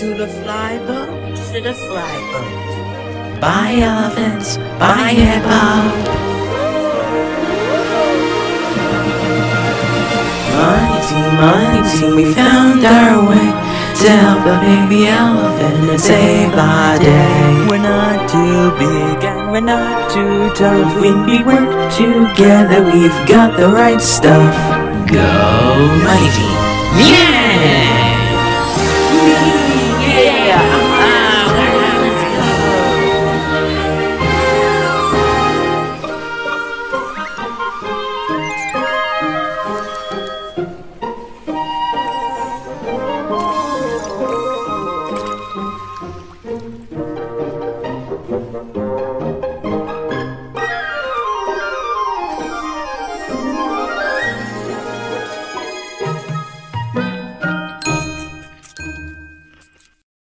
to the fly boat, to the fly boat. Bye elephants, bye hippo. boat. Mighty, mighty, we found our way to help the baby elephant and save our day. We're not too big and we're not too tough. When we work together, we've got the right stuff. Go, mighty. Yeah!